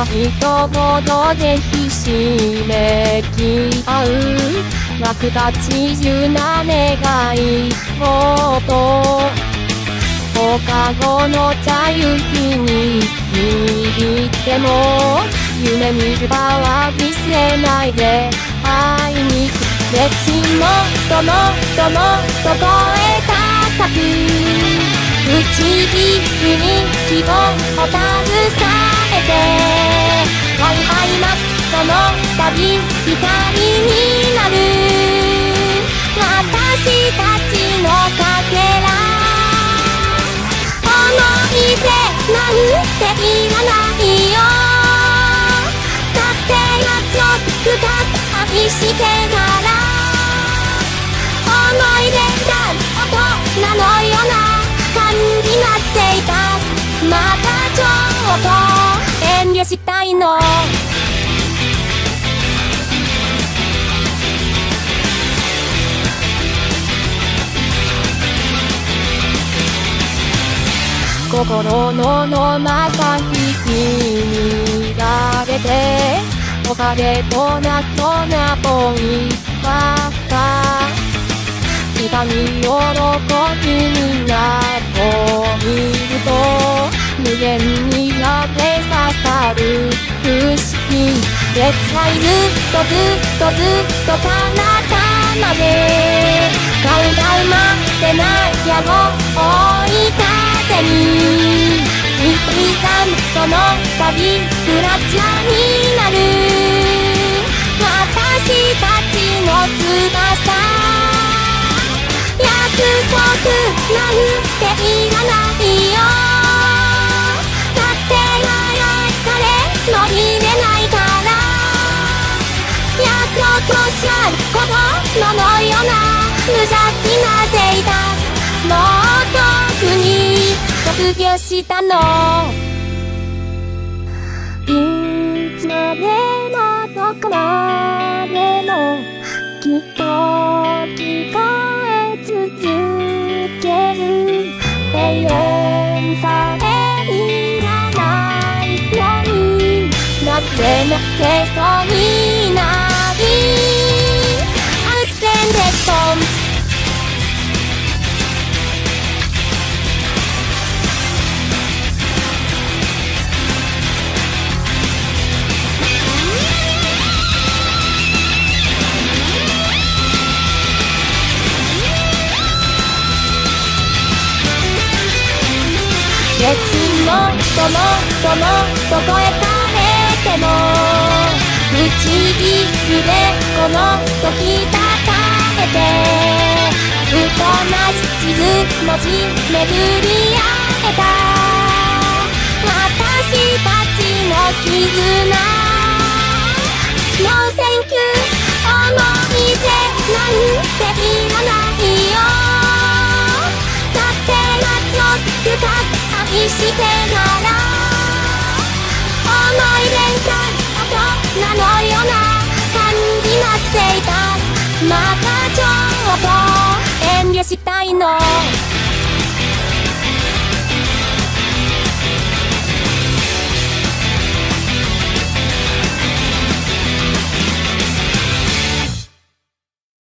は一言でひしめき合う。僕たち十な願い事放課後の茶夕日に握っても夢見る場は見せないで。会いに来歴史もっともっともっと声高く唇に希望を携えて。はいはいまその旅光になる。私たちのかけら。思い出なんていらないよ。だって約束深く愛してない心のの中引き乱れて押されとなとなぽいばか痛み喜びみんなを見ると無限に破れ刺さる不思議絶対ずっとずっとずっと彼方までガウガウ待ってないやろ風に一さんその旅プラッチャになる。私たちの翼。束なんていらないよ。だって誰も入れないから。役としゃることのような無邪気な卒業したの。いつまでもどこまでもきっと聞こえ続ける。永遠さえいらないのになぜなぜそうにない Outstanding songs 熱もっともっともっと声かれても唇でこの時たたえてふとなし地図文字巡り合えた私たちの絆 No thank またちょっと遠慮したいの。